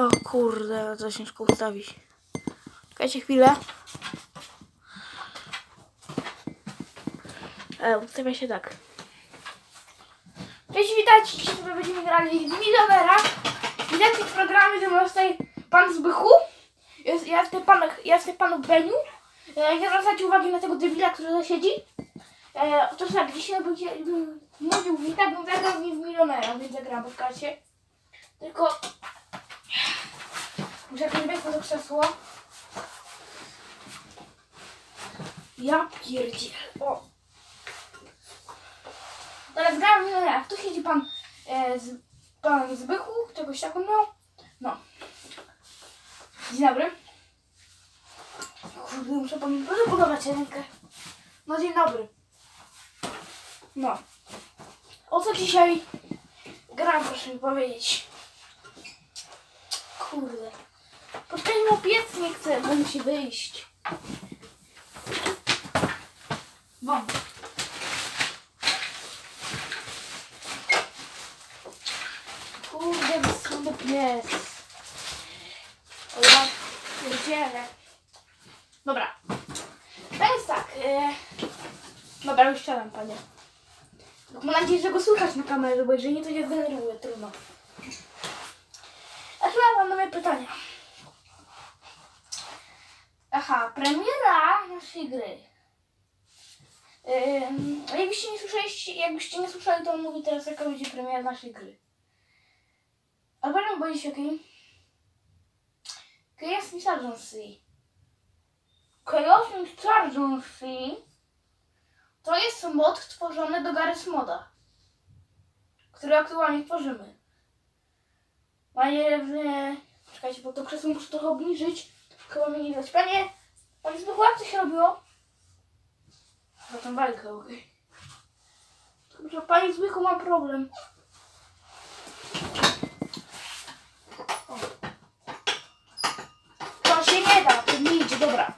O kurde, to ciężko ustawić. Czekajcie chwilę. E, ustawia się tak. Cześć, witajcie. Dzisiaj będziemy grali w Milionera. Witajcie w programie, jest tutaj pan Zbychu. Ja jestem pan, ja jestem panu Beniu. E, nie uwagi na tego debila, który tu siedzi. E, otóż tak, dzisiaj będzie mówił mi tak, bo zagrał w Milionera, więc zagram w kasie. Tylko wejść na to krzesło. Ja pierdziel. O. Teraz gram w Milionera. Tu siedzi pan, e, z, pan Zbychu, czegoś takiego miał. No. Dzień dobry. Kurde, muszę panu podobać rękę. No dzień dobry. No. O co dzisiaj gram, proszę mi powiedzieć. Kurde. Poczekaj, no piec nie chce, bo musi wyjść. Wam. Kurde, wyschły pies. O ja pierdzielę. Dobra. To jest tak. E... Dobra, już siadam, panie. Mam nadzieję, że go słychać na kamerze, bo jeżeli nie, to się zdenerwuję, trudno. A chyba mam nowe pytania. Aha, premiera naszej gry. Ym, jakbyście nie słyszeliście, jakbyście nie słyszeli, to on mówi teraz, jaka będzie premiera naszej gry. Albo boję się, okej? Chaos Insurgency. Chaos Insurgency to jest mod tworzony do Garry's Moda, który aktualnie tworzymy. Panie, w... czekajcie, bo to krzesło muszę trochę obniżyć. Chyba mnie nie widać. Panie, Zbychu, jak to się robiło? Za tą bajkę, okej. Dobrze, panie Zbychu, mam problem. To się nie da, to nie dobra.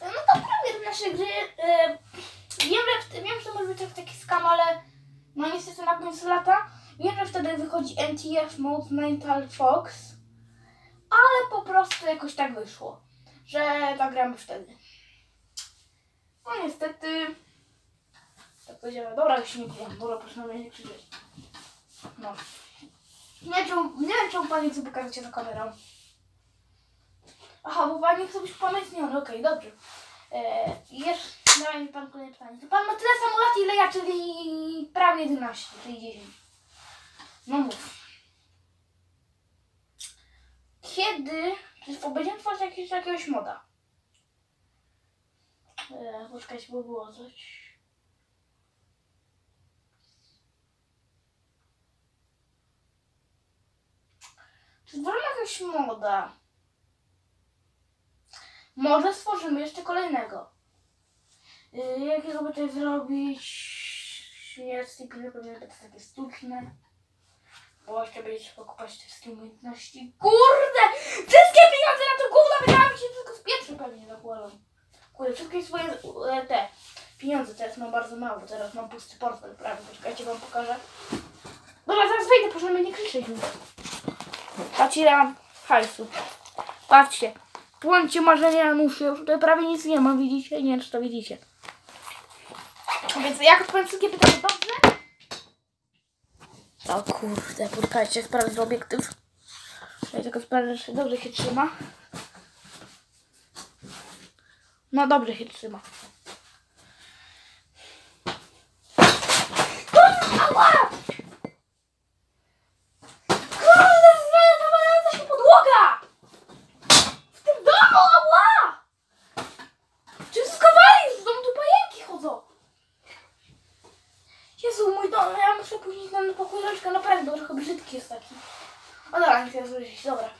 No to premier. E, wiem, że wiem, że to może być tak- taki skam, ale no niestety na końcu lata. Wiem, że wtedy wychodzi NTF Mode Mental Fox, ale po prostu jakoś tak wyszło, że nagramy wtedy. No niestety. Tak powiedziałem, dobra, już nie wiem, dobra, proszę na mnie nie krzyczeć. No. Nie wiem, czemu, nie pani chce pokazać się na kamerę. Aha, bo pani chce być upamiętniony, okej, dobrze. Eee, jeszcze dawaj mi pan kolejne pytanie. To pan ma tyle samo lat ile ja, czyli prawie 11, czyli 10. No mów. Kiedy czy będziemy tworzyć jakiegoś, jakiegoś moda? Eee, poczekajcie, bo było coś. Czy stworzymy jakiegoś moda? Może stworzymy jeszcze kolejnego. Yy, jakiego by tutaj zrobić? Jest i pewnie będzie to takie sztuczne. Bo jeszcze będzie trzeba kupować te wszystkie umiejętności. Kurde! Wszystkie pieniądze na to gówno wydałam się tylko z pietrzy pewnie zakładam. Kurde, wszystkie swoje e, te pieniądze teraz mam bardzo mało. Teraz mam pusty portfel prawie. Poczekajcie, wam pokażę. Dobra, zaraz wejdę, proszę mnie nie krzyczeć już. Patrzcie, ile mam hajsu. Patrzcie. Płońcie marzenia Januszy. Już tutaj prawie nic nie ma, widzicie? Nie wiem, czy to widzicie. Więc jak odpowiem wszystkie pytania dobrze? O kurde, poczekajcie, sprawdzę obiektyw. Ja tylko sprawdzę, dobrze się trzyma. No dobrze się trzyma. Kurde, znalazła się podłoga! W tym domu, ała! Czy skowali z domu tu pająki chodzą? Mój dom, ja muszę później ten pokój rączka naprawdę, bo trochę brzydki jest taki. O dobra, nie chcę złożyć, dobra.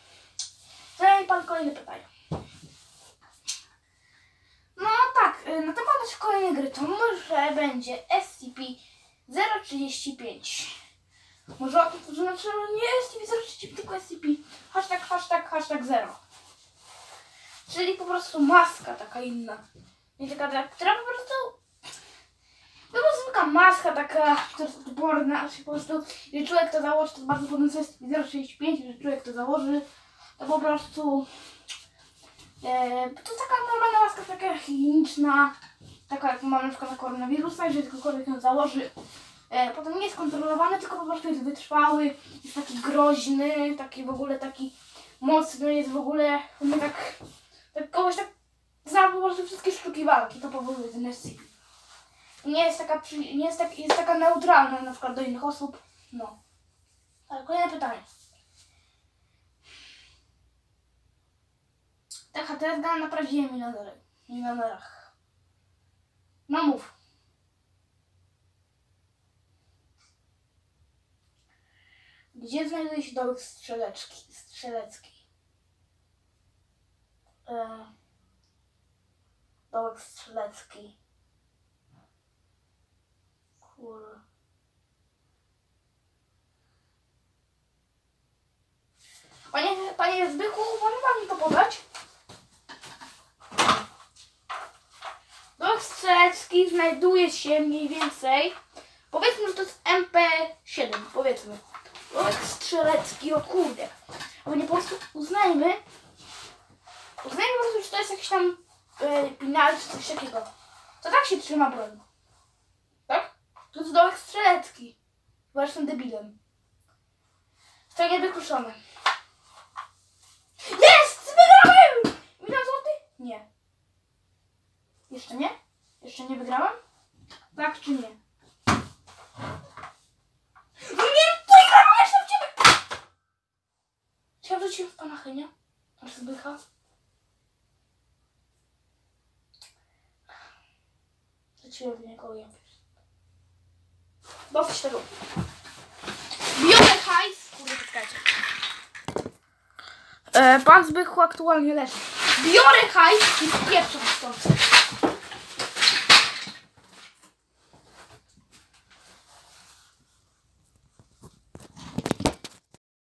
Zadaj mi pan kolejne pytanie. No tak, y, na temat naszej kolejnej gry to może będzie SCP-035. Może o to znaczy nie SCP-035, tylko SCP. Hashtag, hashtag, hashtag 0. Czyli po prostu maska taka inna. Nie taka, która po prostu To była zwykła maska taka, odporna, się po prostu, jeżeli człowiek to założy, to bardzo podobne jest 0,65, jeżeli człowiek to założy, to po prostu e, to taka normalna maska, taka higieniczna, taka jak mamy na przykład na koronawirusa, jeżeli ktokolwiek ją założy, e, potem nie jest kontrolowany, tylko po prostu jest wytrwały, jest taki groźny, taki w ogóle taki mocny, jest w ogóle, my tak, tak kogoś tak zna po prostu wszystkie sztuki walki, to powoduje ten SCP. Nie jest taka, nie jest, tak, jest taka neutralna na przykład do innych osób, no. Ale kolejne pytanie. Tak, a teraz gadam na milionery, milionerach. No mów. Gdzie znajduje się dołek strzelecki? strzelecki? E, dołek strzelecki. Kur... Panie, panie Zbychu, może pan mi to podać? Dołek strzelecki znajduje się mniej więcej, powiedzmy, że to jest MP7, powiedzmy. Dołek strzelecki, o kurde. Ale nie po prostu uznajmy, uznajmy po prostu, że to jest jakiś tam yy, czy coś takiego. To tak się trzyma broń. To jest dołek strzelecki. Chyba, jestem debilem. To nie wykluczone. Jest! Wygrałem! Milion złotych? Nie. Jeszcze nie? Jeszcze nie wygrałem? Tak czy nie? No nie, to grałem jeszcze w ciebie! Czy ja wróciłem w pana Henia? Masz zbycha? Wróciłem w niego, ja. Dosyć tego. Biorę hajs. Kurde, czekajcie. E, pan Zbychu aktualnie leży. Biorę hajs i pieprzę stąd.